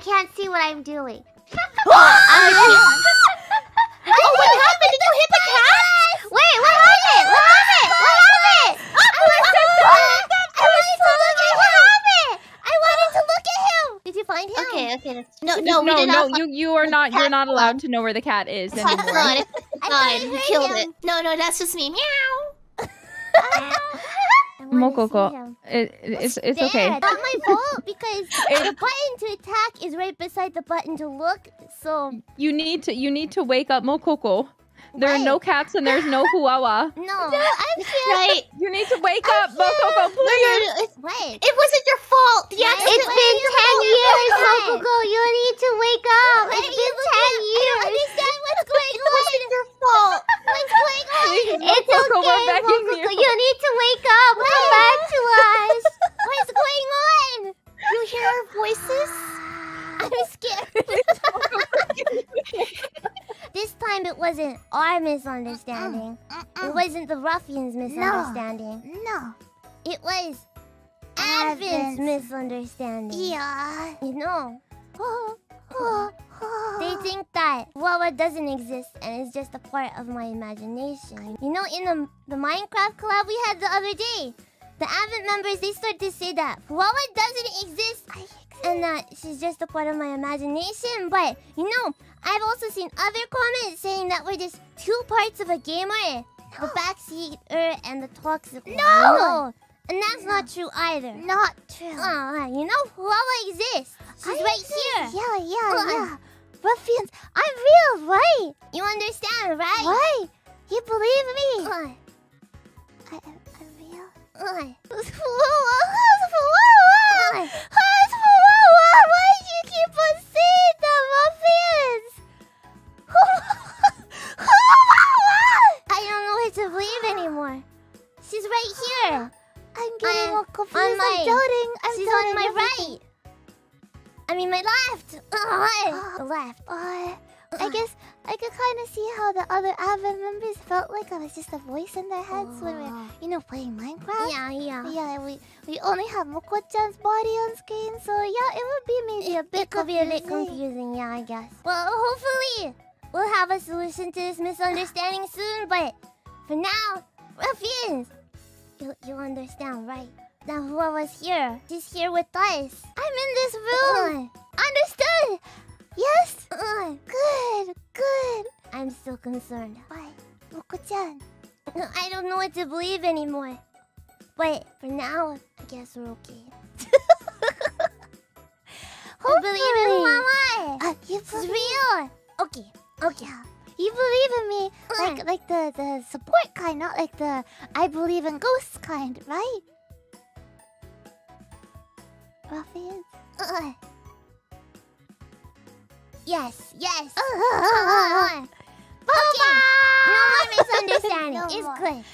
can't see what I'm doing. oh, what happened? Did you hit the cat? Wait, what happened? What happened? What happened? I wanted to look. I wanted to look at what happened. I wanted to look at him. Did you find him? Okay, okay. No, no, no, no, you you are not you're not allowed to know where the cat is It's anymore. not. It's I not. thought You I killed him. it. No, no, that's just me. Meow. I Mococo, it, it's it's There, okay. Not my fault because It- the button to attack is right beside the button to look. So You need to you need to wake up Mococo. There are no cats and there's no Fuwawa. no, I'm here. Right. You need to wake up, Mococo, No, no, please. no, it, What? it wasn't your fault. The Right. accident It's was been 10 fault. years, Mococo. You need to wake up. Why It's are you been 10 at- I years. Oh don't understand what's going It wasn't your fault. What's going on? Please, It's Mococo, we're okay, Mococo. you. You need to it wasn't our misunderstanding. It wasn't the ruffians' misunderstanding. No. no. It was Advent's Advent's. misunderstanding. Yeah. You know, they think that Wawa doesn't exist and it's just a part of my imagination. You know, in the, the Minecraft collab we had the other day, the Advent members, they start to say that Wawa doesn't exist and that she's just a part of my imagination. But, you know, I've also seen other comments saying that we're just two parts of a gamer. The backseater and the toxic one. No! And that's not true either. Not true. Uh, you know, Fuwawa exists. She's I right exist. here. Yeah, yeah, Uh. yeah. Ruffians, I'm real, right? You understand, right? Right? You believe me? Uh, I, I'm real. uh. I'm getting I'm all confused. on my- I'm doubting. I'm She's doubting on my everything. right. I mean, my left. Uh, left. Uh, I guess I could kind of see how the other Advent members felt like I was just a voice in their heads when we're, Oh. you know, playing Minecraft. Yeah, yeah. Yeah, we we only have Moko-chan's body on screen, so yeah, it would be maybe a bit It could be a bit confusing. confusing, yeah, I guess. Well, hopefully, we'll have a solution to this misunderstanding soon, but for now, ruffians, you, you understand, right? Now, who was here? She's here with us. I'm in this room. Understood. Yes. Uh, Good. Good. I'm still concerned. Why, Moko-chan? I don't know what to believe anymore. But for now, I guess we're okay. I believe in Fuwawa. Uh, It's real. Okay, okay. You believe in me, Uh. like like the the support kind, not like the I believe in ghosts kind, right? Ruffians. Uh, yes, yes. Uh, Uh, okay. No more misunderstanding. No it's more. good.